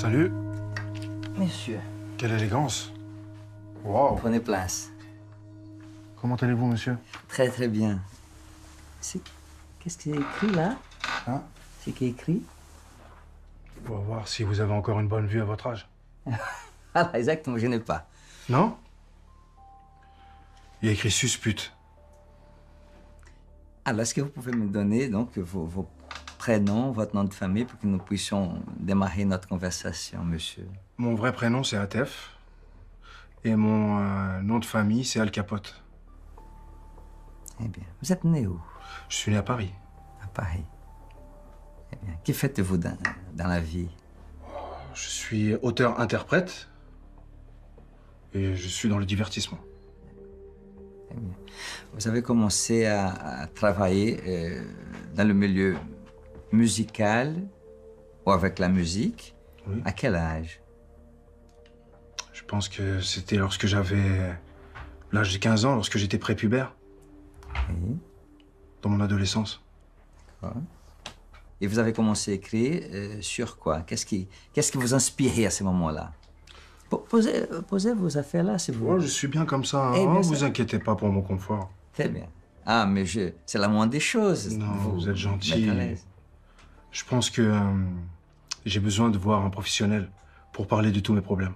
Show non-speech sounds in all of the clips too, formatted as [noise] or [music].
Salut. Monsieur, Quelle élégance. Wow. prenez place. Comment allez-vous, monsieur? Très très bien. C'est... Qu'est-ce qui est écrit là? Hein? C'est qui est écrit? On va voir si vous avez encore une bonne vue à votre âge. [laughs] Ah exactement, je n'ai pas. Non? Il y a écrit suspute. Alors, est-ce que vous pouvez me donner donc vos, vos prénoms, votre nom de famille pour que nous puissions démarrer notre conversation, monsieur? Mon vrai prénom, c'est Atef. Et mon euh, nom de famille, c'est Al Capote. Eh bien, vous êtes né où? Je suis né à Paris. À Paris. Eh bien, que faites-vous dans, dans la vie? Je suis auteur-interprète. Et je suis dans le divertissement. Eh bien, vous avez commencé à, à travailler euh, dans le milieu musical ou avec la musique. Oui. À quel âge? Je pense que c'était lorsque j'avais l'âge de 15 ans, lorsque j'étais prépubère, Oui. dans mon adolescence. Et vous avez commencé à écrire euh, sur quoi? Qu'est-ce qui, qu'est-ce qui vous inspirait à ce moment-là? Po- posez, posez vos affaires là, si vous Moi, je suis bien comme ça. Hein. Eh bien, vous ça- inquiétez pas pour mon confort. Très bien. Ah, mais je, c'est la moindre des choses. Non, vous êtes gentil. Je pense que euh, j'ai besoin de voir un professionnel pour parler de tous mes problèmes.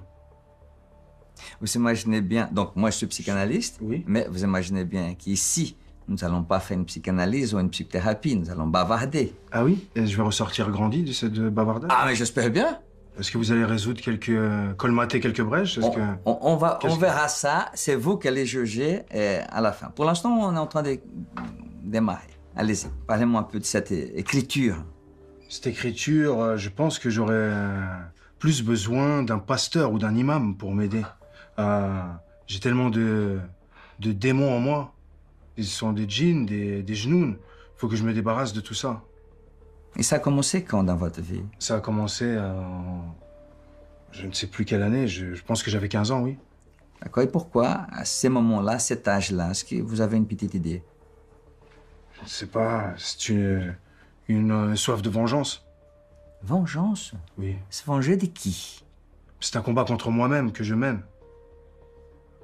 Vous imaginez bien, donc moi je suis psychanalyste, Oui. mais vous imaginez bien qu'ici, nous n'allons pas faire une psychanalyse ou une psychothérapie, nous allons bavarder. Ah oui? Et je vais ressortir grandi de cette bavardage Ah, mais j'espère bien. Est-ce que vous allez résoudre quelques... euh, colmater quelques brèches? On, que... on- on va, on que- verra ça, c'est vous qui allez juger euh, à la fin. Pour l'instant, on est en train de démarrer. Allez-y, parlez-moi un peu de cette écriture. Cette écriture, euh, je pense que j'aurais euh, plus besoin d'un pasteur ou d'un imam pour m'aider. Euh, j'ai tellement de, de démons en moi. Ils sont des djinns, des, des. Il faut que je me débarrasse de tout ça. Et ça a commencé quand dans votre vie? Ça a commencé en... Je ne sais plus quelle année, je, je pense que j'avais 15 ans, oui. D'accord Et pourquoi, à ces moments-là, cet âge-là, est-ce que vous avez une petite idée? Je ne sais pas, c'est une, une euh, soif de vengeance. Vengeance Oui. Se venger de qui? C'est un combat contre moi-même que je mène.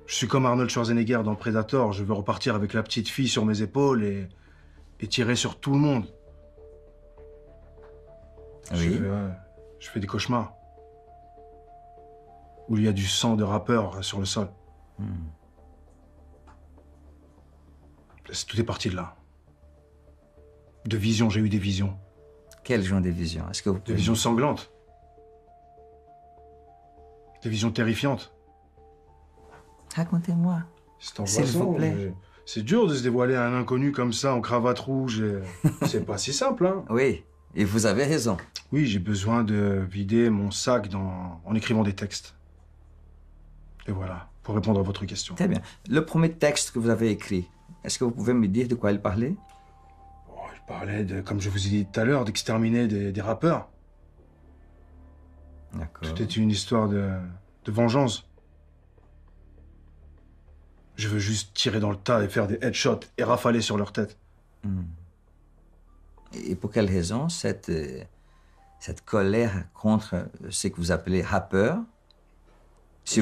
Je suis comme Arnold Schwarzenegger dans Predator. Je veux repartir avec la petite fille sur mes épaules et, et tirer sur tout le monde. Je, Oui. ouais, je fais des cauchemars. Où il y a du sang de rappeur sur le sol. C'est- Tout est parti de là. De visions, j'ai eu des visions. Quel genre de vision Est-ce que vous Des visions sanglantes. Des visions terrifiantes. Racontez-moi. C'est S'il vous plaît. C'est dur de se dévoiler à un inconnu comme ça, en cravate rouge. et- [laughs] C'est pas si simple, hein. Oui, et vous avez raison. Oui, j'ai besoin de vider mon sac dans... en écrivant des textes. Et voilà, pour répondre à votre question. Très bien. Le premier texte que vous avez écrit, est-ce que vous pouvez me dire de quoi il parlait? Parlait, de, comme je vous ai dit tout à l'heure, d'exterminer des, des rappeurs. D'accord. C'était une histoire de, de vengeance. Je veux juste tirer dans le tas et faire des headshots et rafaler sur leur tête. Et pour quelle raison cette, euh, cette colère contre ce que vous appelez rappeur? Si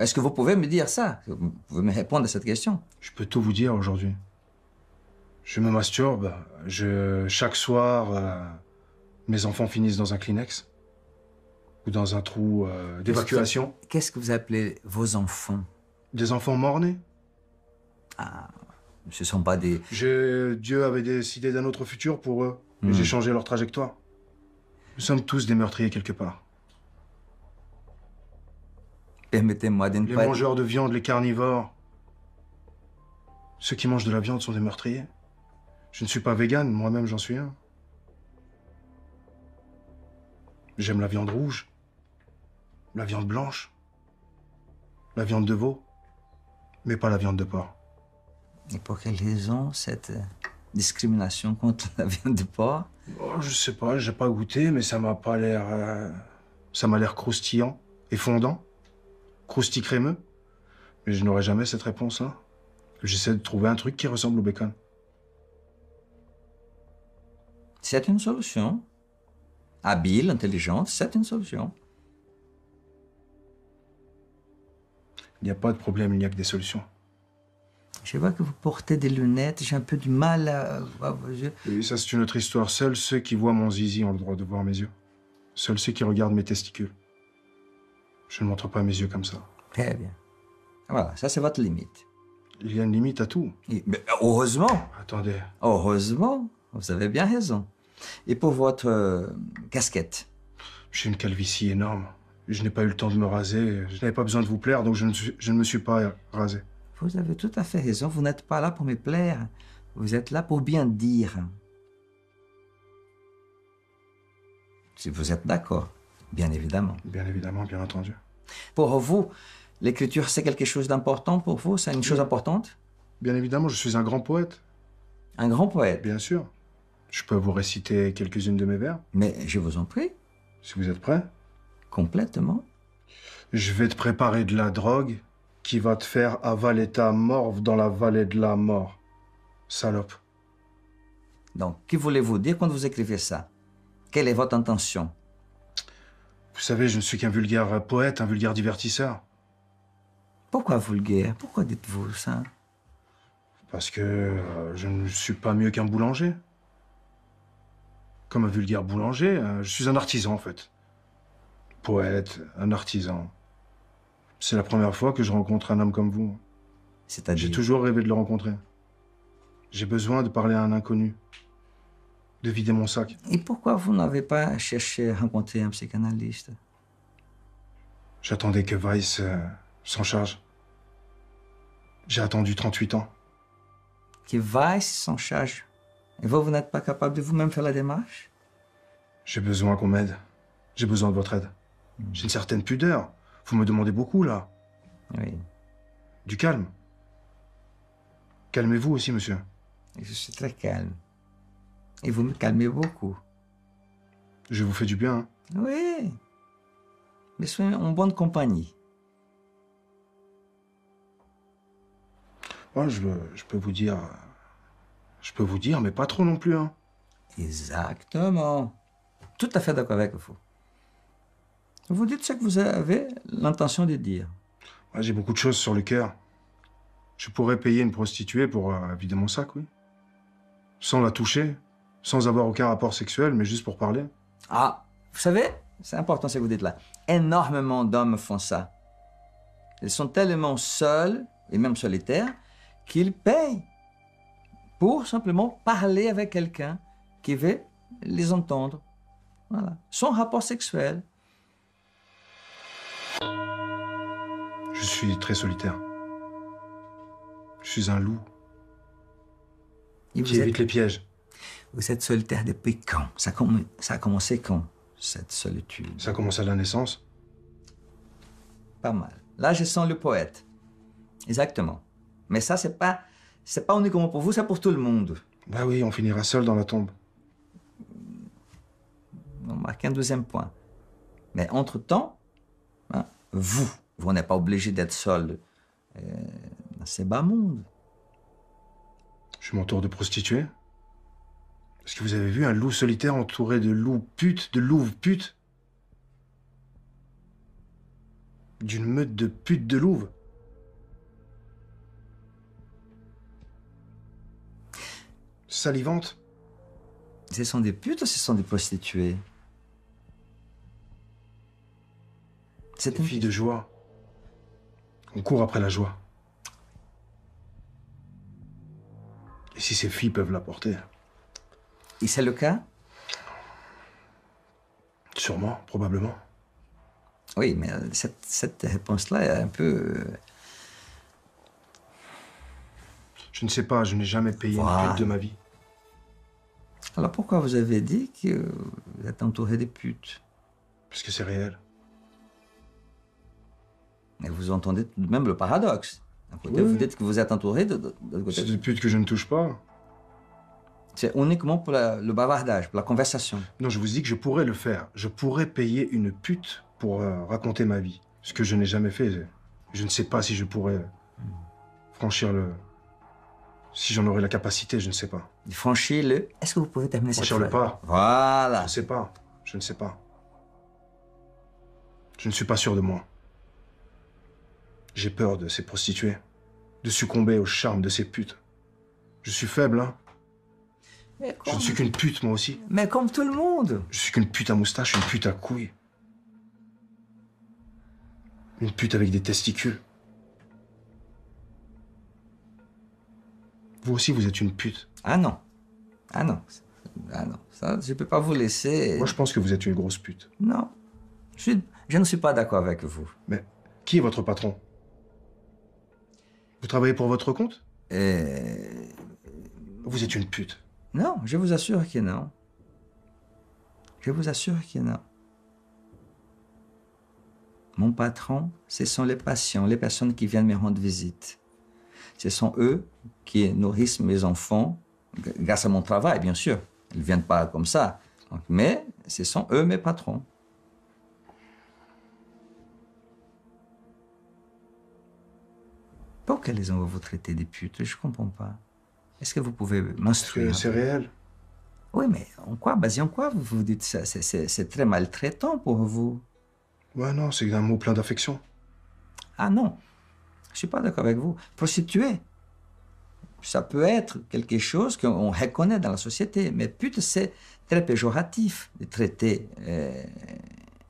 Est-ce que vous pouvez me dire ça? Vous pouvez me répondre à cette question Je peux tout vous dire aujourd'hui. Je me masturbe. Je, chaque soir, euh, mes enfants finissent dans un Kleenex ou dans un trou euh, d'évacuation. Qu'est-ce que vous appelez vos enfants? Des enfants morts-nés. Ce ne sont pas des... Je- Dieu avait décidé d'un autre futur pour eux. Hmm. j'ai changé leur trajectoire. Nous sommes tous des meurtriers quelque part. Permettez-moi de ne Les pas... mangeurs de viande, les carnivores. Ceux qui mangent de la viande sont des meurtriers. Je ne suis pas végane, moi-même j'en suis un. J'aime la viande rouge, la viande blanche, la viande de veau, mais pas la viande de porc. Et pour quelle raison cette euh, discrimination contre la viande de porc? Oh, je sais pas, j'ai pas goûté, mais ça m'a pas l'air. euh, ça m'a l'air croustillant et fondant, croustillant crémeux. Mais je n'aurai jamais cette réponse-là. J'essaie de trouver un truc qui ressemble au bacon. C'est une solution. Habile, intelligente, c'est une solution. Il n'y a pas de problème, il n'y a que des solutions. Je vois que vous portez des lunettes, j'ai un peu du mal à voir vos yeux. Oui, ça c'est une autre histoire. Seuls ceux qui voient mon zizi ont le droit de voir mes yeux. Seuls ceux qui regardent mes testicules. Je ne montre pas mes yeux comme ça. Très bien. Voilà, ça c'est votre limite. Il y a une limite à tout. Mais heureusement. Attendez. Heureusement vous avez bien raison. Et pour votre euh, casquette? J'ai une calvitie énorme. Je n'ai pas eu le temps de me raser. Je n'avais pas besoin de vous plaire, donc je ne, suis- je ne me suis pas rasé. Vous avez tout à fait raison, vous n'êtes pas là pour me plaire, vous êtes là pour bien dire. Si vous êtes d'accord, bien évidemment. Bien évidemment, bien entendu. Pour vous, l'écriture, c'est quelque chose d'important pour vous? C'est une chose importante? Bien évidemment, je suis un grand poète. Un grand poète? Bien sûr. Je peux vous réciter quelques-unes de mes vers, Mais je vous en prie, si vous êtes prêts. complètement. Je vais te préparer de la drogue qui va te faire avaler ta morve dans la vallée de la mort. Salope. Donc, que voulez-vous dire quand vous écrivez ça? Quelle est votre intention? Vous savez, je ne suis qu'un vulgaire poète, un vulgaire divertisseur. Pourquoi vulgaire? Pourquoi dites-vous ça? Parce que euh, je ne suis pas mieux qu'un boulanger. Comme un vulgaire boulanger, euh, je suis un artisan en fait. Poète, un artisan. C'est la première fois que je rencontre un homme comme vous. C'est-à-dire J'ai toujours rêvé de le rencontrer. J'ai besoin de parler à un inconnu. De vider mon sac. Et pourquoi vous n'avez pas cherché à rencontrer un psychanalyste? J'attendais que Weiss euh, s'en charge. J'ai attendu 38 ans. Qui va s'en charge? Et vous, vous n'êtes pas capable de vous-même faire la démarche? J'ai besoin qu'on m'aide. J'ai besoin de votre aide. J'ai une certaine pudeur. Vous me demandez beaucoup, là. Oui. Du calme. Calmez-vous aussi, monsieur. Je suis très calme. Et vous me calmez beaucoup. Je vous fais du bien. hein. Oui. Mais soyez en bonne compagnie. Moi, je, je peux vous dire... Je peux vous dire, mais pas trop non plus. Hein. Exactement. Tout à fait d'accord avec vous. Vous dites ce que vous avez l'intention de dire. Ouais, J'ai beaucoup de choses sur le cœur. Je pourrais payer une prostituée pour euh, vider mon sac, oui. Sans la toucher, sans avoir aucun rapport sexuel, mais juste pour parler. Ah, vous savez, c'est important ce que vous dites là. Énormément d'hommes font ça. Ils sont tellement seuls, et même solitaires, qu'ils payent pour simplement parler avec quelqu'un qui veut les entendre. Voilà. Sans rapport sexuel. Je suis très solitaire. Je suis un loup Et qui êtes, les pièges. vous êtes solitaire depuis quand? Ça, ça a commencé quand, cette solitude? Ça commence à la naissance. Pas mal. Là, je sens le poète. Exactement. Mais ça, c'est pas, c'est pas uniquement pour vous, c'est pour tout le monde. Bah oui, on finira seul dans la tombe. On marque un deuxième point. Mais entre-temps, hein, vous, vous n'êtes pas obligé d'être seul euh, dans ces bas mondes. Je tour de prostituée. Est-ce que vous avez vu un loup solitaire entouré de loups putes, de louves putes? D'une meute de putes de louves? Salivantes Ce sont des putes ou ce sont des prostituées? C'est une filles de joie. On court après la joie. Et si ces filles peuvent l'apporter Et c'est le cas? Sûrement, probablement. Oui, mais euh, cette, cette réponse-là est un peu... euh, Je ne sais pas, je n'ai jamais payé Voilà. une pute de ma vie. Alors pourquoi vous avez dit que vous êtes entouré des putes? Parce que c'est réel. Mais vous entendez tout de même le paradoxe. D'un côté, Oui, vous dites que vous êtes entouré, de, de- C'est des putes que je ne touche pas. c'est uniquement pour la- le bavardage, pour la conversation. Non, je vous dis que je pourrais le faire. Je pourrais payer une pute pour euh, raconter ma vie. Ce que je n'ai jamais fait. Je- Je ne sais pas si je pourrais franchir le... Si j'en aurais la capacité, je ne sais pas. De franchir le... Est-ce que vous pouvez terminer cette Franchir le phrase pas. Voilà. Je ne sais pas. Je ne sais pas. Je ne suis pas sûr de moi. J'ai peur de ces prostituées, de succomber au charme de ces putes. Je suis faible, hein. Mais Je comme, ne suis qu'une pute, moi aussi. mais comme tout le monde. Je suis qu'une pute à moustache, une pute à couilles. Une pute avec des testicules. Vous aussi, vous êtes une pute. Ah non. Ah non. Ah non. Ça, je ne peux pas vous laisser. Moi, je pense que vous êtes une grosse pute. Non. Je, suis- je ne suis pas d'accord avec vous. Mais qui est votre patron? Vous travaillez pour votre compte? Euh, Vous êtes une pute. non, je vous assure que non. Je vous assure que non. Mon patron, ce sont les patients, les personnes qui viennent me rendre visite. Ce sont eux qui nourrissent mes enfants, grâce à mon travail, bien sûr. Ils ne viennent pas comme ça. Donc, Mais ce sont eux mes patrons. Pour quelles raisons vous vous traitez des putes? Je ne comprends pas. Est-ce que vous pouvez m'instruire c'est réel Oui, mais en quoi Basé en quoi vous vous dites ça? C'est- très maltraitant pour vous. Ouais, non, c'est un mot plein d'affection. Ah non, je suis pas d'accord avec vous. Prostituée, ça peut être quelque chose qu'on reconnaît dans la société, mais pute, c'est très péjoratif de traiter euh,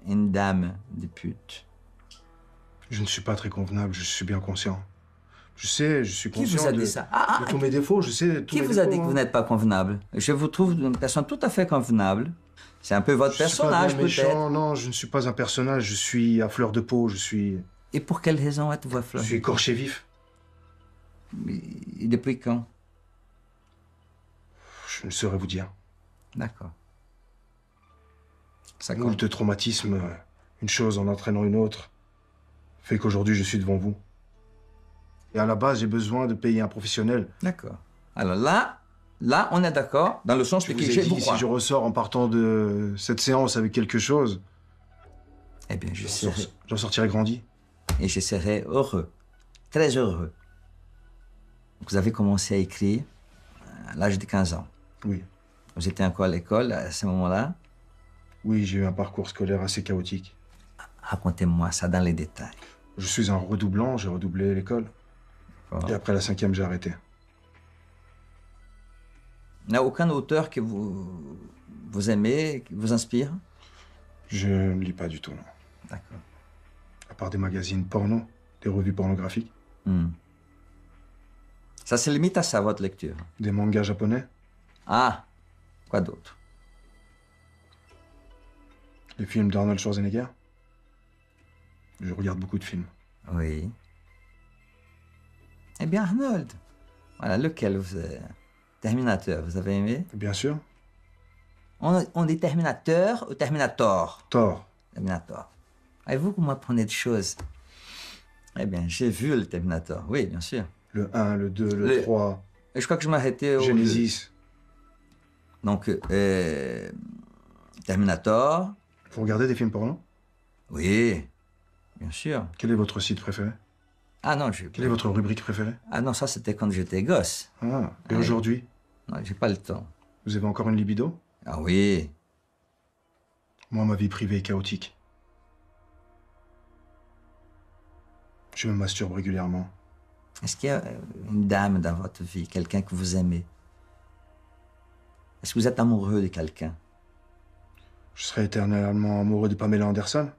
une dame de pute. Je ne suis pas très convenable, je suis bien conscient. Je sais, je suis Qui conscient vous a de, dit ça? Ah, ah, de tous mes défauts, je sais tous Qui mes vous a dit que vous hein. n'êtes pas convenable? Je vous trouve une personne tout à fait convenable. C'est un peu votre Je personnage, peut-être. Non, je ne suis pas un personnage, je suis à fleur de peau, je suis, Et pour quelle raison êtes-vous à je fleur suis écorché vif. Et depuis quand? Je ne saurais vous dire. D'accord. Ça compte. Moult traumatisme, euh, une chose en entraînant une autre, fait qu'aujourd'hui je suis devant vous. Et à la base, j'ai besoin de payer un professionnel. D'accord. Alors là, là, on est d'accord dans le sens Je de vous que ai dit, si je ressors en partant de cette séance avec quelque chose, Eh bien, je j'en serai, sortirai grandi. et je serai heureux, très heureux. Vous avez commencé à écrire à l'âge de 15 ans. Oui. Vous étiez encore à l'école à ce moment-là? Oui, j'ai eu un parcours scolaire assez chaotique. Racontez-moi ça dans les détails. Je suis un redoublant, j'ai redoublé l'école. Et après la cinquième, j'ai arrêté. Il n'y a aucun auteur que vous, vous aimez, qui vous inspire? Je ne lis pas du tout, non. D'accord. À part des magazines porno, des revues pornographiques, Hmm. Ça se limite à ça, votre lecture. des mangas japonais, Ah, quoi d'autre? Les films d'Arnold Schwarzenegger? Je regarde beaucoup de films. Oui. Eh bien, Arnold. Voilà, lequel vous avez... Terminateur, vous avez aimé? Bien sûr. on, on dit Terminateur ou Terminator? Thor. Terminator. Et vous, vous m'apprenez des choses. Eh bien, j'ai vu le Terminator, oui, bien sûr. Le 1, le 2, le, Le- 3, Et je crois que je m'arrêtais au... Genesis. Donc, euh, Terminator, Vous regardez des films porno? Oui, bien sûr. Quel est votre site préféré? Ah non, je... Quelle est votre rubrique préférée? Ah non, ça c'était quand j'étais gosse. Ah, et aujourd'hui? Non, j'ai pas le temps. Vous avez encore une libido? Ah oui, Moi, ma vie privée est chaotique. Je me masturbe régulièrement. Est-ce qu'il y a euh, une dame dans votre vie, quelqu'un que vous aimez? Est-ce que vous êtes amoureux de quelqu'un? Je serai éternellement amoureux de Pamela Anderson.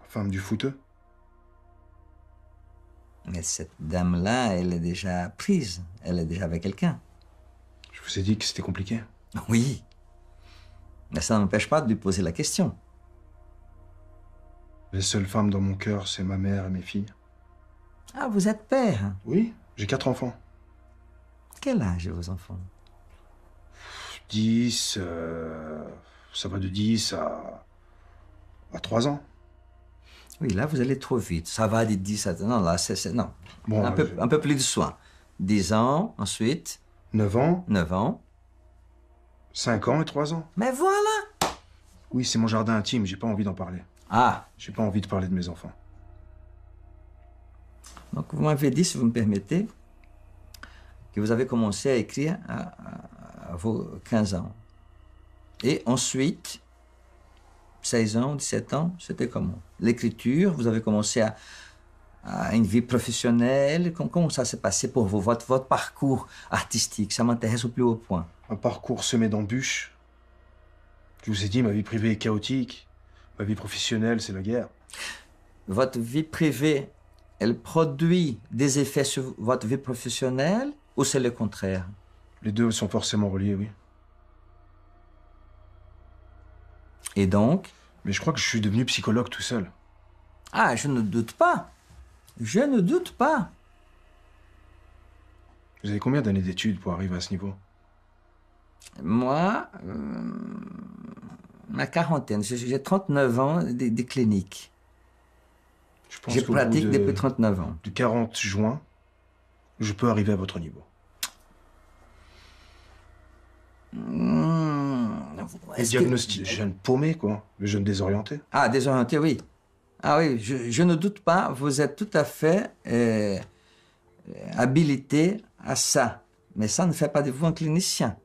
La femme du footeux. Mais cette dame-là, elle est déjà prise. Elle est déjà avec quelqu'un. Je vous ai dit que c'était compliqué. Oui. Mais ça n'empêche pas de lui poser la question. Les seules femmes dans mon cœur, c'est ma mère et mes filles. Ah, vous êtes père? Oui, j'ai quatre enfants. Quel âge vos enfants? 10, euh, ça va de 10 à, à 3 ans. Oui, là, vous allez trop vite. Ça va des 10 à... Non, là, c'est... Non. Bon, un, peu, euh, un peu plus de soin. 10 ans, ensuite 9 ans, 9 ans. 5 ans et 3 ans. Mais voilà Oui, c'est mon jardin intime, j'ai pas envie d'en parler. Ah, J'ai pas envie de parler de mes enfants. donc vous m'avez dit, si vous me permettez, que vous avez commencé à écrire à, à- à vos 15 ans. Et ensuite, 16 ans, 17 ans, c'était comment? L'écriture, vous avez commencé à, à une vie professionnelle. Comment, comment ça s'est passé pour vous, votre, votre parcours artistique Ça m'intéresse au plus haut point. Un parcours semé d'embûches. Je vous ai dit, ma vie privée est chaotique. Ma vie professionnelle, c'est la guerre. Votre vie privée, elle produit des effets sur votre vie professionnelle ou c'est le contraire? Les deux sont forcément reliés, oui. Et donc? Mais je crois que je suis devenu psychologue tout seul. Ah, je ne doute pas. Je ne doute pas. Vous avez combien d'années d'études pour arriver à ce niveau? Moi, euh, ma quarantaine, j'ai j'ai 39 ans des, des cliniques. Je pense pratique de- depuis 39 ans. Du 40 juin, je peux arriver à votre niveau. Le que- diagnostic, jeune paumé, quoi. Le jeune désorienté. Ah, désorienté, oui. Ah oui, je, je ne doute pas, vous êtes tout à fait euh, habilité à ça. Mais ça ne fait pas de vous un clinicien.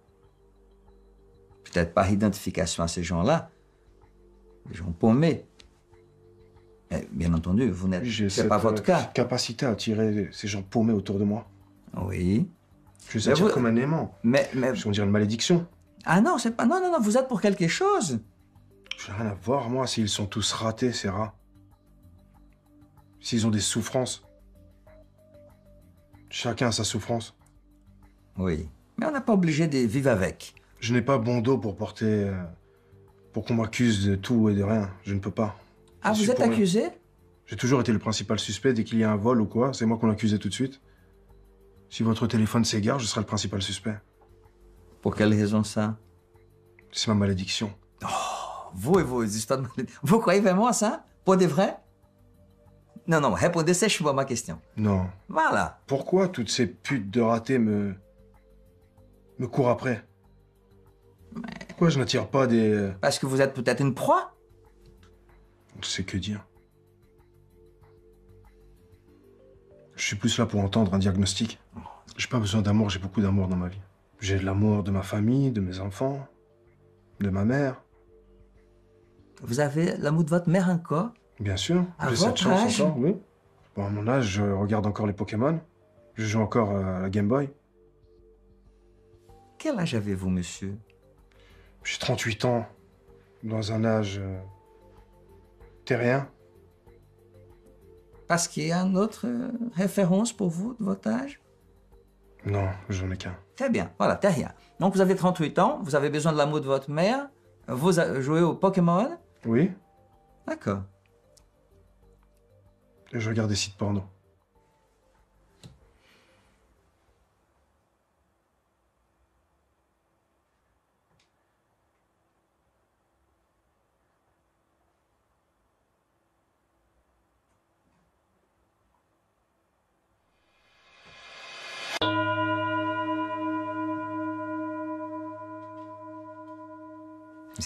Peut-être par identification à ces gens-là, les gens paumés. Mais bien entendu, vous n'êtes c'est pas votre euh, cas. capacité à attirer ces gens paumés autour de moi. Oui. Je les attire vous- comme un aimant. Mais, mais On dirait une malédiction. ah non, c'est pas non non non, vous êtes pour quelque chose. Je n'ai rien à voir, moi, s'ils sont tous ratés, ces rats. S'ils ont des souffrances. Chacun a sa souffrance. Oui. Mais on n'est pas obligé de vivre avec. Je n'ai pas bon dos pour porter. euh, pour qu'on m'accuse de tout et de rien. Je ne peux pas. Ah, Je vous êtes accusé? J'ai toujours été le principal suspect dès qu'il y a un vol ou quoi. C'est moi qu'on l'accusait tout de suite. Si votre téléphone s'égare, je serai le principal suspect. Pour quelle raison ça? C'est ma malédiction. Vous et vos histoires de malédiction. Vous croyez vraiment à ça? Pour de vrai Non, non, répondez sèchement à ma question. Non. Voilà. Pourquoi toutes ces putes de ratés me. me courent après? Pourquoi je n'attire pas des. euh, Parce que vous êtes peut-être une proie sais que dire. Je suis plus là pour entendre un diagnostic. J'ai pas besoin d'amour, j'ai beaucoup d'amour dans ma vie. J'ai de l'amour de ma famille, de mes enfants, de ma mère. Vous avez l'amour de votre mère encore? Bien sûr, j'ai cette chance âge? encore, oui. Bon, à mon âge, je regarde encore les Pokémon. Je joue encore à la Game Boy. Quel âge avez-vous, monsieur? J'ai 38 ans, dans un âge euh, terrien. Parce qu'il y a une autre euh, référence pour vous de votre âge? Non, j'en ai qu'un. Très bien, voilà, terrien. Donc vous avez 38 ans, vous avez besoin de l'amour de votre mère, vous jouez au Pokémon? Oui, D'accord. et je regarde des sites porno.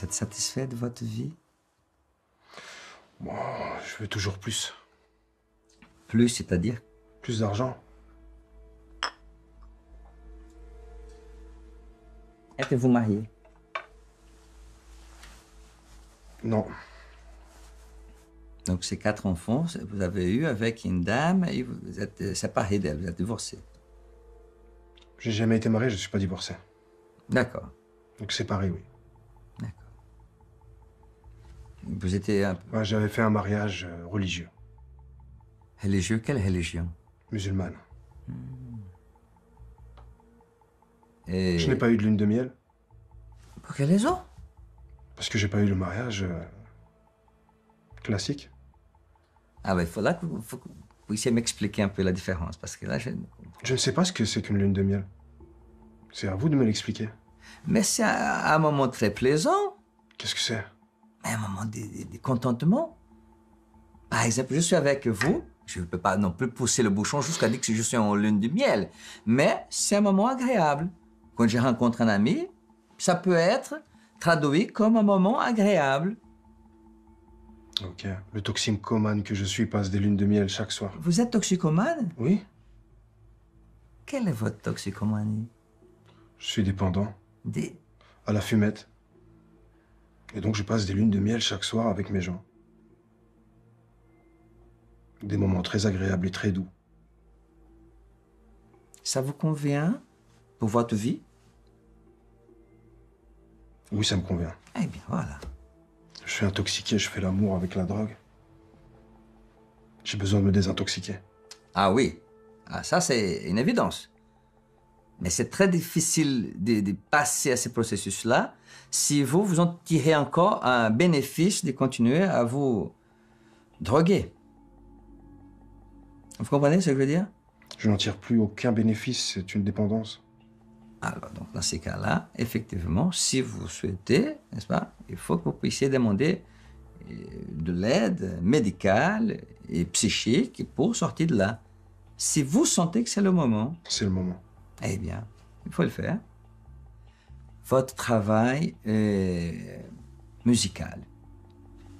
Vous êtes satisfait de votre vie? Bon, je veux toujours plus. Plus, c'est-à-dire? Plus d'argent. Êtes-vous marié? Non, Donc ces quatre enfants, vous avez eu avec une dame et vous êtes euh, séparé d'elle, vous êtes divorcé. j'ai jamais été marié, je suis pas divorcé. D'accord, Donc séparé, oui. Vous étiez un peu Ouais, J'avais fait un mariage euh, religieux, religieux, quelle religion musulmane. Et Je n'ai pas eu de lune de miel Pour quelle raison? Parce que j'ai pas eu le mariage euh, classique. Ah ben il faut là que vous, faut que vous puissiez m'expliquer un peu la différence, parce que là, je... Je ne sais pas ce que c'est qu'une lune de miel. C'est à vous de me l'expliquer. Mais c'est un, un moment très plaisant, Qu'est-ce que c'est? Mais un moment de, de- de contentement. Par exemple, je suis avec vous, je ne peux pas non plus pousser le bouchon jusqu'à dire que je suis en lune de miel, mais c'est un moment agréable. Quand je rencontre un ami, ça peut être traduit comme un moment agréable. Ok. Le toxicomane que je suis passe des lunes de miel chaque soir. Vous êtes toxicomane? Oui, Quelle est votre toxicomanie? Je suis dépendant. Des... À la fumette. Et donc je passe des lunes de miel chaque soir avec mes gens. Des moments très agréables et très doux. Ça vous convient pour votre vie? Oui, ça me convient. Eh bien, voilà. Je suis intoxiqué, je fais l'amour avec la drogue. J'ai besoin de me désintoxiquer. Ah oui, ah, ça c'est une évidence. Mais c'est très difficile de, de passer à ce processus-là si vous vous en tirez encore un bénéfice de continuer à vous droguer. Vous comprenez ce que je veux dire? Je n'en tire plus aucun bénéfice, c'est une dépendance. Alors, donc, dans ces cas-là, effectivement, si vous souhaitez, n'est-ce pas, il faut que vous puissiez demander euh, de l'aide médicale et psychique pour sortir de là. Si vous sentez que c'est le moment, C'est le moment. Eh bien, il faut le faire. Votre travail est musical.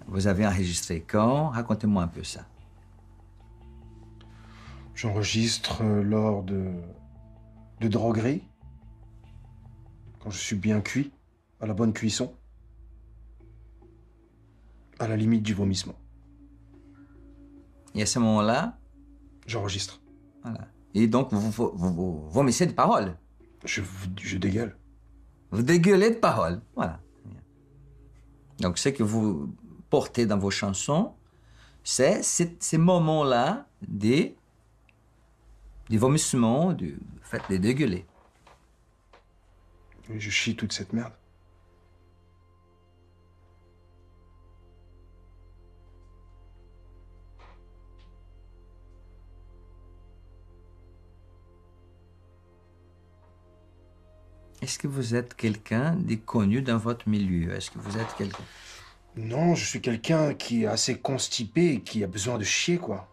Vous avez enregistré quand? Racontez-moi un peu ça. J'enregistre euh, lors de, de drogueries, quand je suis bien cuit, à la bonne cuisson, à la limite du vomissement. Et à ce moment-là, J'enregistre. voilà. Et donc, vous, vous, vous- vous vomissez de paroles. Je, je dégueule. Vous dégueulez de paroles. Voilà. Donc, ce que vous portez dans vos chansons, c'est ces, ces moments-là des, des vomissements, du fait de dégueuler. Je chie toute cette merde. Est-ce que vous êtes quelqu'un de connu dans votre milieu? Est-ce que vous êtes quelqu'un? Non, je suis quelqu'un qui est assez constipé et qui a besoin de chier, quoi.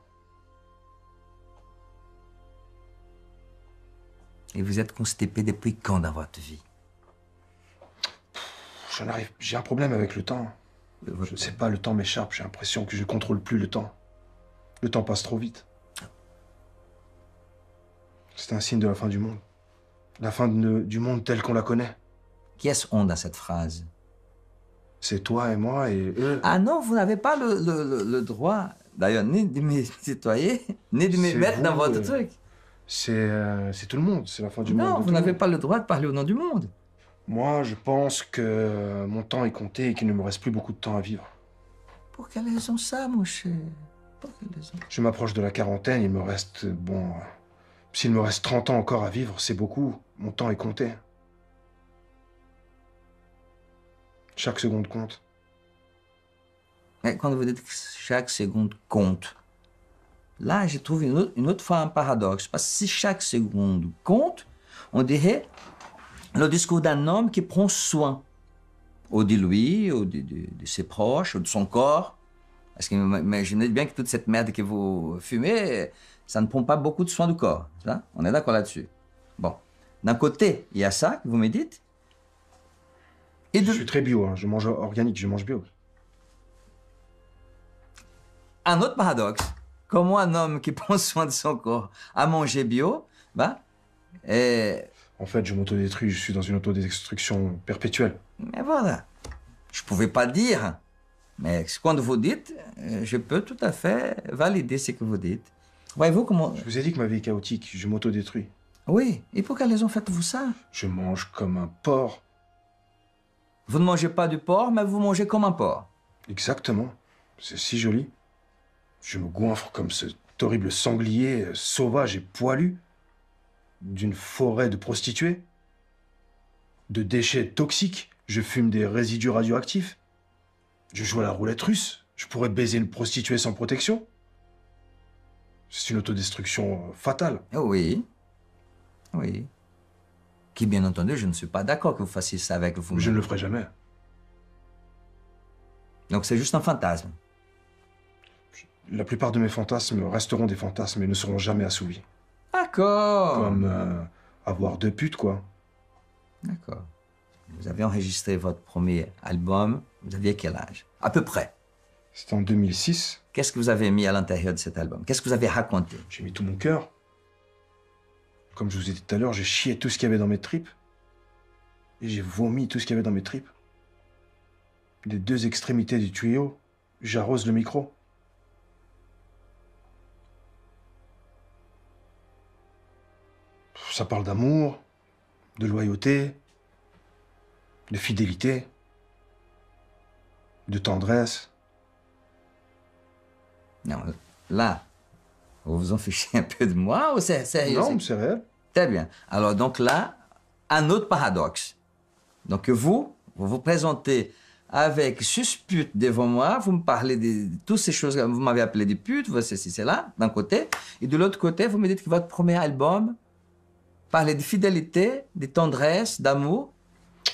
Et vous êtes constipé depuis quand dans votre vie? J'en arrive. J'ai un problème avec le temps. Je ne sais pas, le temps m'échappe. J'ai l'impression que je contrôle plus le temps. Le temps passe trop vite. C'est un signe de la fin du monde. La fin de- du monde tel qu'on la connaît. Qui est-ce on dans cette phrase? C'est toi et moi et eux. Ah non, vous n'avez pas le, le- droit, d'ailleurs, ni de me [laughs] tutoyer, ni de me mettre dans votre euh, truc. C'est euh, c'est tout le monde. C'est la fin du monde. Non, vous n'avez pas le droit de parler au nom du monde. Moi, je pense que mon temps est compté et qu'il ne me reste plus beaucoup de temps à vivre. Pour quelle raison ça, mon cher? Pour quelle raison? Je m'approche de la quarantaine, il me reste, bon, s'il me reste 30 ans encore à vivre, c'est beaucoup. Mon temps est compté. Chaque seconde compte. Mais quand vous dites que chaque seconde compte, là, je trouve une autre, une fois un paradoxe. Parce que si chaque seconde compte, on dirait le discours d'un homme qui prend soin, ou de lui, ou de, de- de ses proches, ou de son corps. Parce que imaginez bien que toute cette merde que vous fumez, ça ne prend pas beaucoup de soin du corps. ça On est d'accord là-dessus. Bon. D'un côté, il y a ça que vous me dites. Et Je de, suis très bio, hein, je mange organique, je mange bio. Un autre paradoxe. Comment un homme qui [laughs] prend soin de son corps a mangé bio, bah, et, En fait, je m'autodétruis, je suis dans une autodestruction perpétuelle. mais voilà. Je pouvais pas dire, mais quand vous dites, euh, je peux tout à fait valider ce que vous dites. Voyez-vous comment... Je vous ai dit que ma vie est chaotique, je m'autodétruis. Oui, et pour quelle raison faites-vous ça? Je mange comme un porc. Vous ne mangez pas du porc, mais vous mangez comme un porc. Exactement. C'est si joli. Je me goinfre comme cet horrible sanglier euh, sauvage et poilu d'une forêt de prostituées, de déchets toxiques. Je fume des résidus radioactifs. Je joue à la roulette russe. Je pourrais baiser une prostituée sans protection. C'est une autodestruction euh, fatale. Oui, oui. Qui, bien entendu, je ne suis pas d'accord que vous fassiez ça avec vous. Je ne le ferai jamais. Donc c'est juste un fantasme. La plupart de mes fantasmes resteront des fantasmes et ne seront jamais assouvis. D'accord. Comme euh, avoir deux putes, quoi. D'accord. Vous avez enregistré votre premier album, vous aviez quel âge? À peu près. C'était en 2006. Qu'est-ce que vous avez mis à l'intérieur de cet album? Qu'est-ce que vous avez raconté? J'ai mis tout mon cœur. Comme je vous ai dit tout à l'heure, j'ai chié tout ce qu'il y avait dans mes tripes. Et j'ai vomi tout ce qu'il y avait dans mes tripes. des deux extrémités du tuyau, j'arrose le micro. Ça parle d'amour, de loyauté, de fidélité, de tendresse. Non, là, vous vous en fichez un peu de moi ou c'est sérieux Non, c'est- réel. Très bien. Alors, donc là, un autre paradoxe. Donc, vous, vous vous présentez avec suspute devant moi, vous me parlez de, de toutes ces choses, vous m'avez appelé des putes, vous, ceci, cela, d'un côté, et de l'autre côté, vous me dites que votre premier album parlait de fidélité, de tendresse, d'amour.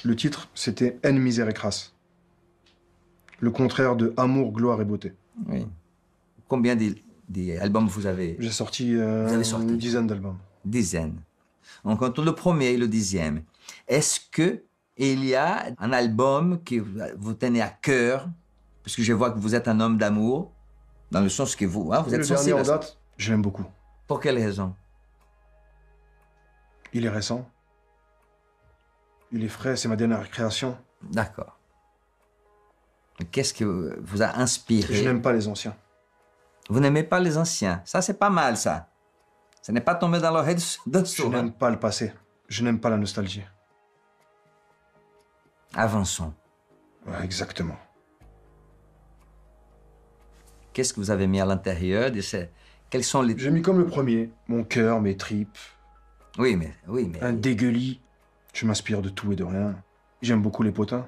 Le titre, c'était Haine, misère et crasse. Le contraire de amour, gloire et beauté. Oui. Combien d'albums vous avez J'ai sorti, euh, Vous avez sorti. une dizaine d'albums. Dizaines. Donc, entre le premier et le dixième, est-ce que il y a un album que vous- tenez à cœur? Parce que je vois que vous êtes un homme d'amour, dans le sens que vous, hein, vous le êtes dernier sensible. en à ça. date, je l'aime beaucoup. Pour quelle raison? Il est récent. Il est frais, c'est ma dernière création. D'accord. Qu'est-ce que vous a inspiré? Je n'aime pas les anciens. Vous n'aimez pas les anciens. Ça, c'est pas mal, ça. Ce n'est pas tombé dans l'oreille de, de Je sourd. n'aime pas le passé. Je n'aime pas la nostalgie. Avançons. Ouais, exactement. Qu'est-ce que vous avez mis à l'intérieur de ces... Quels sont les... J'ai mis comme le premier, mon cœur, mes tripes, Oui, mais... Oui, mais... un dégueulis. Je m'inspire de tout et de rien. J'aime beaucoup les potins.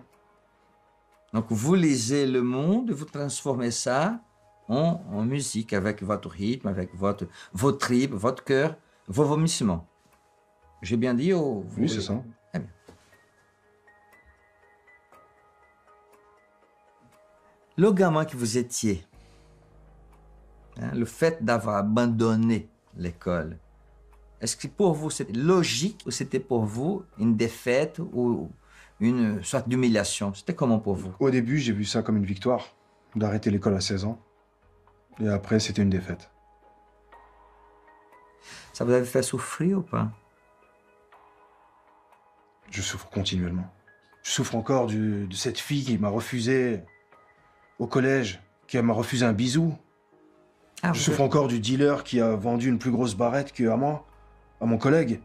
Donc vous lisez le monde, vous transformez ça en, en musique avec votre rythme, avec votre, vos tripes, votre cœur, vos vomissements. J'ai bien dit oh, vous- Oui, c'est ça. Bien. Le gamin que vous étiez, hein, le fait d'avoir abandonné l'école, est-ce que pour vous c'était logique ou c'était pour vous une défaite ou une sorte d'humiliation? C'était comment pour vous? Au début, j'ai vu ça comme une victoire, d'arrêter l'école à 16 ans. Et après, c'était une défaite. Ça vous avait fait souffrir ou pas? Je souffre continuellement. Je souffre encore du- de cette fille qui m'a refusé au collège, qui m'a refusé un bisou. ah, Je souffre encore du dealer qui a vendu une plus grosse barrette que à moi, à mon collègue.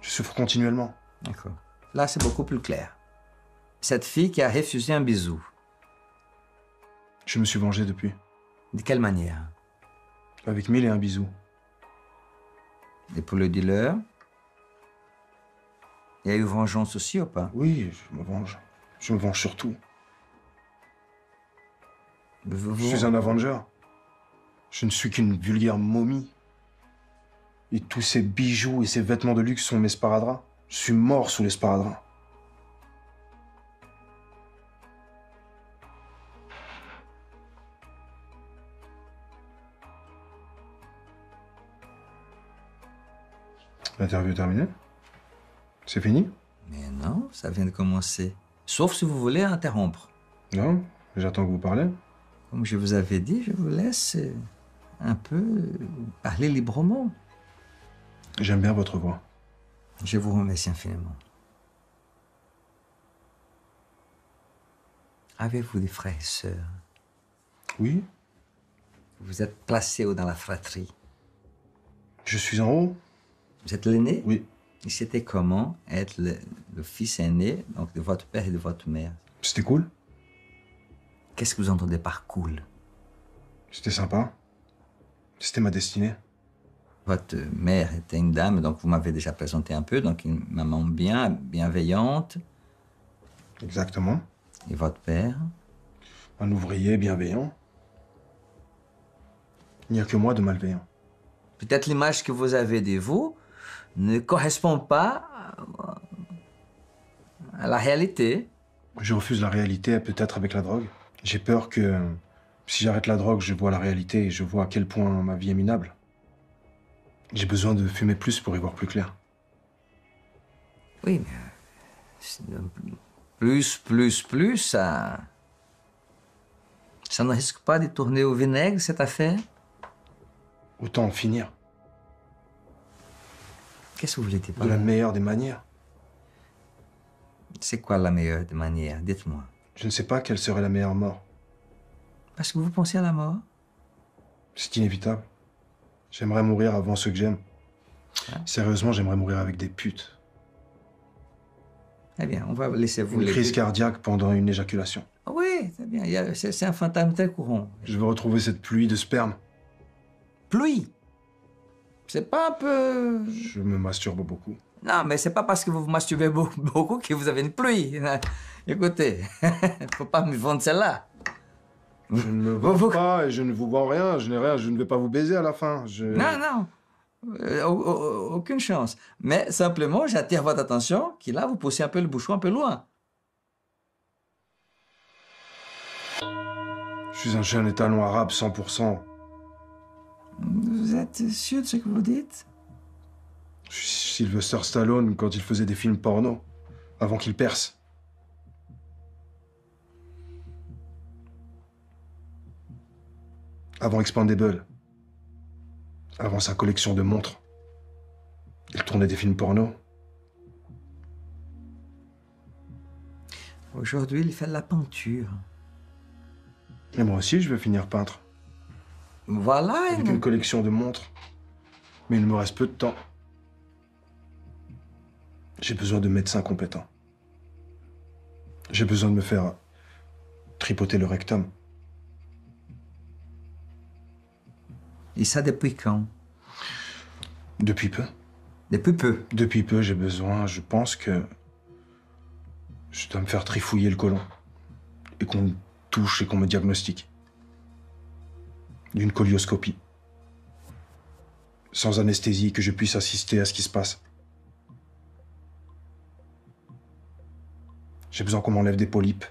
Je souffre continuellement. D'accord. Là, c'est beaucoup plus clair. Cette fille qui a refusé un bisou, Je me suis vengé depuis, de quelle manière? Avec mille et un bisous. Et pour le dealer, il y a eu vengeance aussi ou pas? Oui, je me venge. Je me venge sur tout. Vous- Je suis un Avenger. Je ne suis qu'une vulgaire momie. Et tous ces bijoux et ces vêtements de luxe sont mes sparadraps. Je suis mort sous les sparadraps. L'interview est terminée C'est fini Mais non, ça vient de commencer. Sauf si vous voulez interrompre. Non J'attends que vous parlez. Comme je vous avais dit, je vous laisse euh, un peu parler librement. J'aime bien votre voix. Je vous remercie infiniment. Avez-vous des frères et sœurs? Oui Vous êtes placé dans la fratrie. Je suis en haut Vous êtes l'aîné? Oui. Et c'était comment être le, le fils aîné donc de votre père et de votre mère? C'était cool Qu'est-ce que vous entendez par cool? C'était sympa. C'était ma destinée. Votre mère était une dame, donc vous m'avez déjà présenté un peu, donc une maman bien, bienveillante. Exactement. Et votre père? Un ouvrier bienveillant. Il n'y a que moi de malveillant. Peut-être l'image que vous avez de vous ne correspond pas à- à la réalité. Je refuse la réalité, peut-être avec la drogue. J'ai peur que euh, si j'arrête la drogue, je vois la réalité et je vois à quel point ma vie est minable. J'ai besoin de fumer plus pour y voir plus clair. Oui, mais euh, plus, plus, plus, ça. Ça ne risque pas de tourner au vinaigre, cette affaire? Autant en finir. Qu'est-ce que vous voulez dire par De la meilleure des manières. C'est quoi la meilleure des manières? Dites-moi. Je ne sais pas quelle serait la meilleure mort. Parce que vous pensez à la mort? C'est inévitable. J'aimerais mourir avant ceux que j'aime. Sérieusement, j'aimerais mourir avec des putes. Eh bien, on va laisser vous Une les crise cardiaque pendant une éjaculation. Ah Oui, c'est bien. C'est un fantasme très courant. Je veux retrouver cette pluie de sperme. Pluie? C'est pas un peu. Je me masturbe beaucoup. Non, mais c'est pas parce que vous vous masturbez beau- [laughs] beaucoup que vous avez une pluie. [laughs] Écoutez, [laughs] faut pas me vendre celle-là. Je ne me Vous- vends vous- pas et je ne vous vends rien. Je n'ai rien. Je ne vais pas vous baiser à la fin. Je... Non, non. Euh, au- au- aucune chance. Mais simplement, j'attire votre attention que là, vous poussez un peu le bouchon un peu loin. Je suis un jeune étalon arabe 100%. Vous êtes sûr de ce que vous dites? Je suis Sylvester Stallone quand il faisait des films porno. Avant qu'il perce. Avant Expandable. Avant sa collection de montres. Il tournait des films porno. Aujourd'hui, il fait de la peinture. Et moi aussi, je veux finir peintre. Voilà. Avec une- une collection de montres. Mais il me reste peu de temps. J'ai besoin de médecins compétents. J'ai besoin de me faire tripoter le rectum. Et ça depuis quand? Depuis peu. Depuis peu? Depuis peu, j'ai besoin, je pense que je dois me faire trifouiller le côlon. Et qu'on me touche et qu'on me diagnostique. D'une colioscopie. Sans anesthésie, que je puisse assister à ce qui se passe. J'ai besoin qu'on m'enlève des polypes.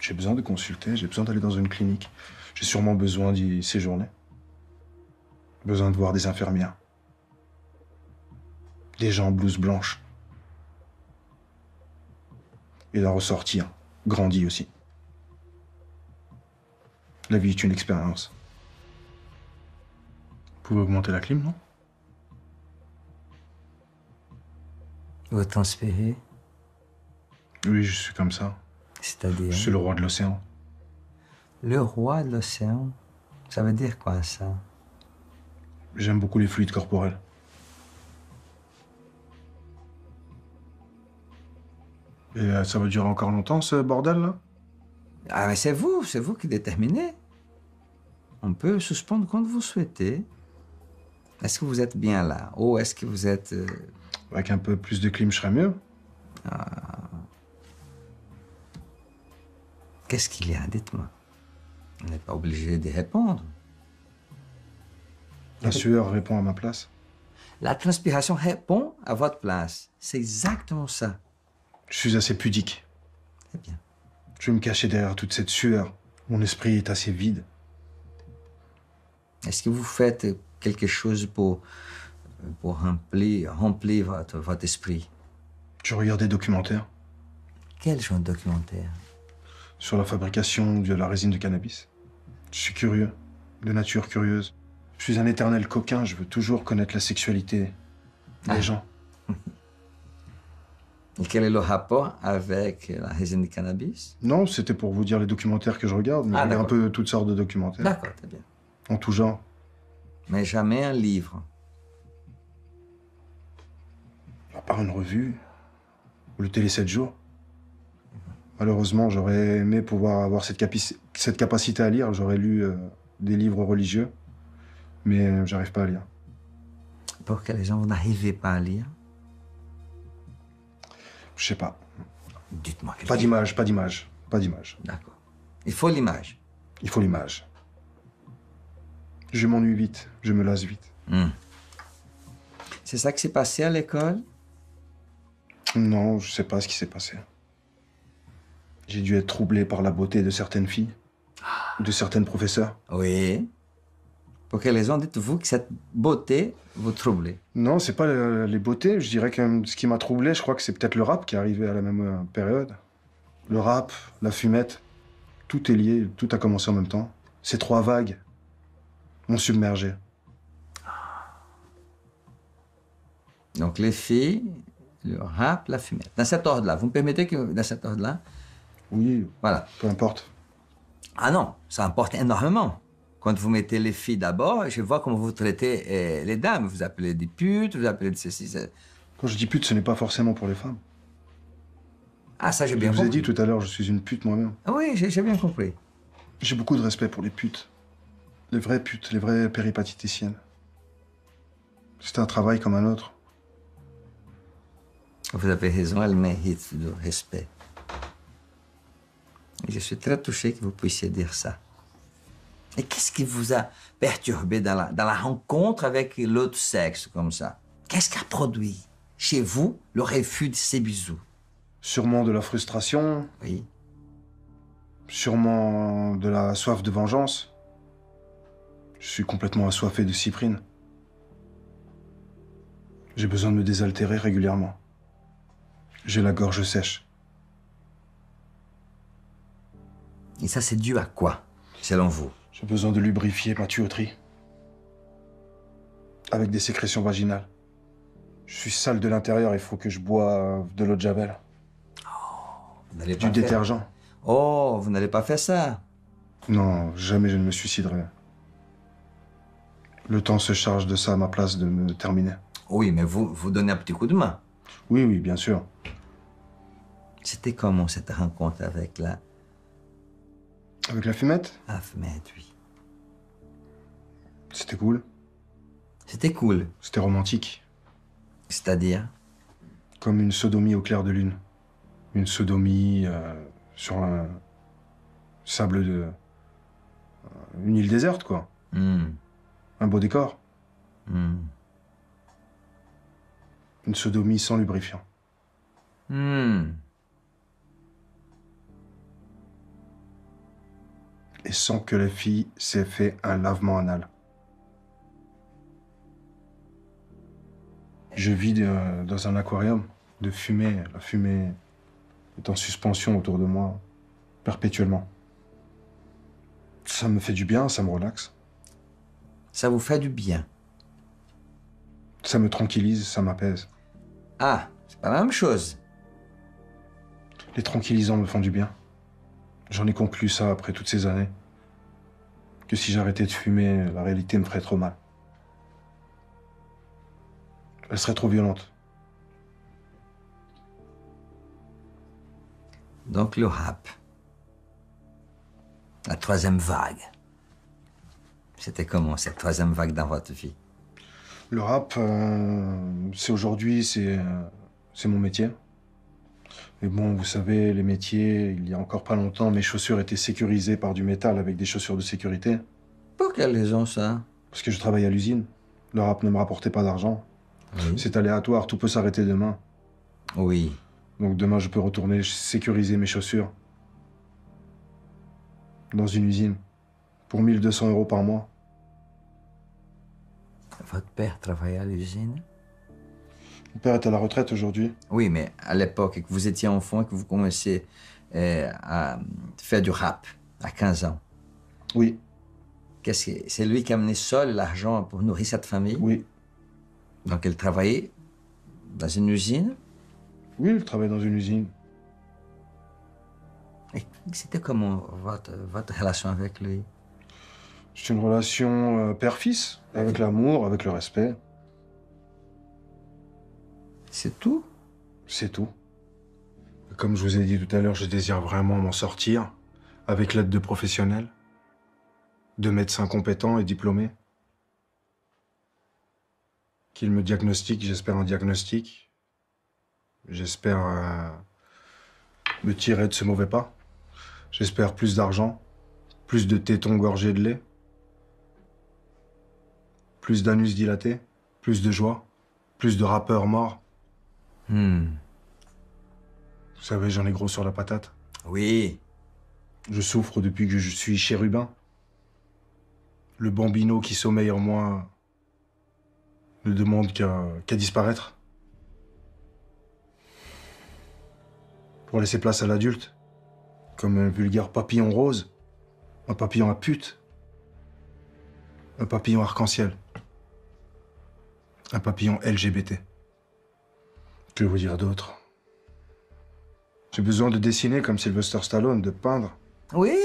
J'ai besoin de consulter, j'ai besoin d'aller dans une clinique. J'ai sûrement besoin d'y séjourner. Besoin de voir des infirmières. Des gens en blouse blanche. Et d'en ressortir, grandi aussi. La vie est une expérience. Vous pouvez augmenter la clim, non? Vous transpirez? Oui, je suis comme ça. C'est-à-dire? Je suis le roi de l'océan. le roi de l'océan? Ça veut dire quoi ça? J'aime beaucoup les fluides corporels. Et euh, ça va durer encore longtemps, ce bordel-là Ah, mais c'est vous, c'est vous qui déterminez. On peut suspendre quand vous souhaitez. Est-ce que vous êtes bien là? Ou est-ce que vous êtes... euh, Avec un peu plus de clim, je serais mieux. Qu'est-ce qu'il y a? Dites-moi. On n'est pas obligé d'y répondre. La sueur répond à ma place. La transpiration répond à votre place. C'est exactement ça. Je suis assez pudique. C'est bien. Je vais me cacher derrière toute cette sueur. Mon esprit est assez vide. Est-ce que vous faites quelque chose pour, pour remplir, remplir votre, votre esprit? Je regarde des documentaires? Quel genre de documentaire? Sur la fabrication de la résine de cannabis. Je suis curieux, de nature curieuse. Je suis un éternel coquin, je veux toujours connaître la sexualité des Ah. gens. Et quel est le rapport avec la résine de cannabis? Non, c'était pour vous dire les documentaires que je regarde, mais Ah, il y a un peu toutes sortes de documentaires. D'accord, très bien. En tout genre. Mais jamais un livre. À part une revue ou le télé 7 jours. Malheureusement, j'aurais aimé pouvoir avoir cette, capi- cette capacité à lire. J'aurais lu euh, des livres religieux, mais euh, j'arrive pas à lire. Pour que les gens n'arrivent pas à lire Je sais pas. Dites-moi Pas d'image, pas d'image, pas d'image. D'accord. Il faut l'image. Il faut l'image. Je m'ennuie vite, je me lasse vite. Hmm. C'est ça qui s'est passé à l'école? Non, je sais pas ce qui s'est passé. J'ai dû être troublé par la beauté de certaines filles, de certaines professeurs. Oui. Pour quelle raison dites-vous que cette beauté vous trouble Non, c'est pas le- les beautés. Je dirais que ce qui m'a troublé, je crois que c'est peut-être le rap qui est arrivé à la même euh, période. Le rap, la fumette, tout est lié, tout a commencé en même temps. Ces trois vagues m'ont submergé. Donc les filles, le rap, la fumette. Dans cet ordre-là. Vous me permettez que dans cet ordre-là? Oui, Voilà. peu importe. Ah non, ça importe énormément. Quand vous mettez les filles d'abord, je vois comment vous traitez euh, les dames. Vous appelez des putes, vous appelez de ceci. ça. Quand je dis pute, ce n'est pas forcément pour les femmes. Ah, ça j'ai Je bien vous ai compris. dit tout à l'heure, je suis une pute moi-même. Ah oui, j'ai bien compris. J'ai beaucoup de respect pour les putes. Les vraies putes, les vraies péripatéticiennes. C'est un travail comme un autre. Vous avez raison, elle mérite du respect. Je suis très touché que vous puissiez dire ça. Et qu'est-ce qui vous a perturbé dans la, dans la rencontre avec l'autre sexe comme ça? Qu'est-ce qui a produit chez vous le refus de ces bisous? Sûrement de la frustration, Oui. sûrement de la soif de vengeance. Je suis complètement assoiffé de cyprine. J'ai besoin de me désaltérer régulièrement. J'ai la gorge sèche. Et ça, c'est dû à quoi, selon vous? J'ai besoin de lubrifier ma tuyauterie. Avec des sécrétions vaginales. Je suis sale de l'intérieur, il faut que je bois de l'eau de javel. Vous n'allez Du pas faire- détergent. Oh, vous n'allez pas faire ça. Non, jamais je ne me suiciderai. Le temps se charge de ça à ma place de me terminer. Oui, mais vous, vous donnez un petit coup de main. Oui, oui, bien sûr. C'était comment cette rencontre avec la Avec la fumette, Ahmed, oui. c'était cool? C'était cool. C'était romantique. C'est-à-dire? Comme une sodomie au clair de lune. Une sodomie euh, sur un sable de. Une île déserte, quoi. Hmm, Un beau décor. hmm. Une sodomie sans lubrifiant. Hmm. Et sans que la fille s'ait fait un lavement anal. Je vis dans un aquarium de fumée. La fumée est en suspension autour de moi, perpétuellement. Ça me fait du bien, ça me relaxe. Ça vous fait du bien. Ça me tranquillise, ça m'apaise. Ah, c'est pas la même chose. Les tranquillisants me font du bien. J'en ai conclu ça après toutes ces années. Que si j'arrêtais de fumer, la réalité me ferait trop mal. Elle serait trop violente. Donc le rap. La troisième vague. C'était comment cette troisième vague dans votre vie? Le rap, euh, c'est aujourd'hui, c'est euh, c'est mon métier. Mais bon, vous savez, les métiers, il y a encore pas longtemps, mes chaussures étaient sécurisées par du métal avec des chaussures de sécurité. Pour quelle raison ça? Parce que je travaille à l'usine. Le rap ne me rapportait pas d'argent. Oui? C'est aléatoire, tout peut s'arrêter demain. Oui. Donc demain, je peux retourner sécuriser mes chaussures. Dans une usine. Pour 1200 euros par mois. Votre père travaillait à l'usine? Mon père est à la retraite aujourd'hui. Oui, mais à l'époque, que vous étiez enfant et que vous commenciez euh, à faire du rap à 15 ans, Oui, qu'est-ce que c'est lui qui amenait seul l'argent pour nourrir cette famille? Oui. Donc il travaillait dans une usine? Oui, il travaille dans une usine. Et c'était comment votre, votre relation avec lui? C'est une relation euh, père-fils, avec l'amour, avec le respect. C'est tout? C'est tout. Comme je vous ai dit tout à l'heure, je désire vraiment m'en sortir avec l'aide de professionnels, de médecins compétents et diplômés. Qu'ils me diagnostiquent, j'espère un diagnostic. J'espère euh, me tirer de ce mauvais pas. J'espère plus d'argent, plus de tétons gorgés de lait, plus d'anus dilatés, plus de joie, plus de rappeurs morts. Hmm. Vous savez, j'en ai gros sur la patate. Oui. Je souffre depuis que je suis chérubin. Le bambino qui sommeille en moi ne demande qu'à qu'à disparaître. Pour laisser place à l'adulte. Comme un vulgaire papillon rose. Un papillon à pute. Un papillon arc-en-ciel. Un papillon LGBT. Que vous dire d'autre? J'ai besoin de dessiner comme Sylvester Stallone, de peindre. Oui,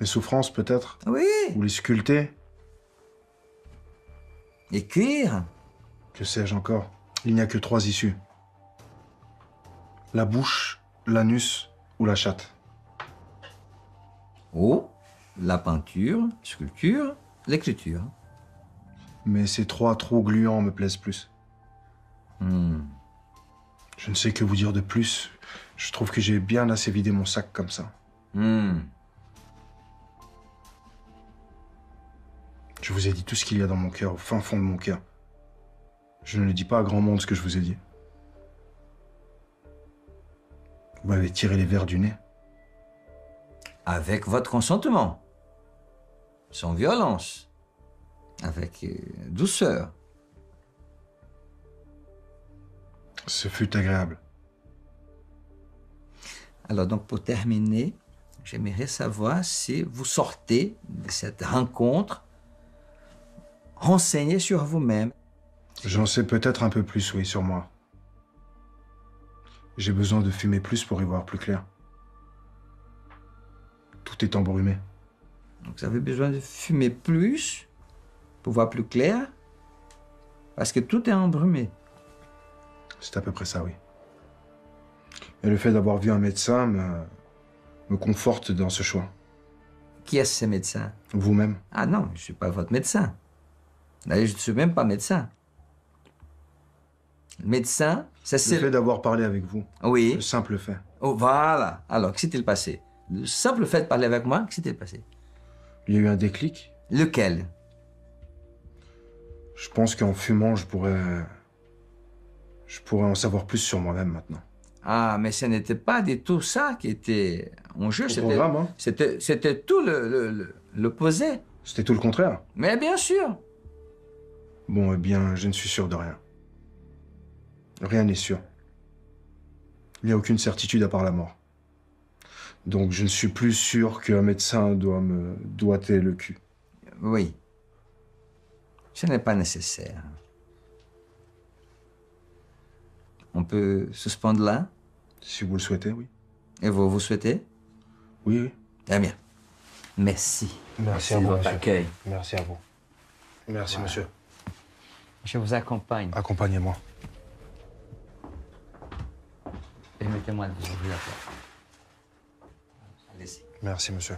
Mes souffrances, peut-être? Oui. Ou les sculpter? Écrire. Que sais-je encore? Il n'y a que trois issues. La bouche, l'anus ou la chatte. Ou la peinture, sculpture, l'écriture. Mais ces trois trop gluants me plaisent plus. Hmm. Je ne sais que vous dire de plus. Je trouve que j'ai bien assez vidé mon sac comme ça. Hmm. Je vous ai dit tout ce qu'il y a dans mon cœur, au fin fond de mon cœur. Je ne le dis pas à grand monde ce que je vous ai dit. Vous m'avez tiré les verres du nez. Avec votre consentement. Sans violence. Avec euh, douceur. Ce fut agréable. Alors donc pour terminer, j'aimerais savoir si vous sortez de cette rencontre renseigné sur vous-même. J'en sais peut-être un peu plus, oui, sur moi. J'ai besoin de fumer plus pour y voir plus clair. Tout est embrumé. Donc vous avez besoin de fumer plus pour voir plus clair parce que tout est embrumé. C'est à peu près ça, oui. Et le fait d'avoir vu un médecin me, me conforte dans ce choix. Qui est ce médecin? Vous-même Ah non, je ne suis pas votre médecin. D'ailleurs, je ne suis même pas médecin. Le médecin, ça Le c'est... fait d'avoir parlé avec vous. Oui. Le simple fait. Oh, voilà. Alors, que s'est-il passé? Le simple fait de parler avec moi, que s'est-il passé? Il y a eu un déclic. Lequel? Je pense qu'en fumant, je pourrais. Je pourrais en savoir plus sur moi-même maintenant. Ah, mais ce n'était pas du tout ça qui était en jeu. C'était, hein c'était, c'était tout le, le- le- l'opposé. C'était tout le contraire. Mais bien sûr. Bon, eh bien, je ne suis sûr de rien. Rien n'est sûr. Il n'y a aucune certitude à part la mort. Donc, je ne suis plus sûr qu'un médecin doit me doiter le cul. Oui. Ce n'est pas nécessaire. On peut suspendre là? Si vous le souhaitez, oui. Et vous, vous souhaitez? Oui, oui. Très bien. Merci. Merci, à vous, monsieur. Merci à vous. Merci, monsieur. Je vous accompagne. Accompagnez-moi. Permettez-moi de vous ouvrir la porte. Allez-y. Merci, monsieur.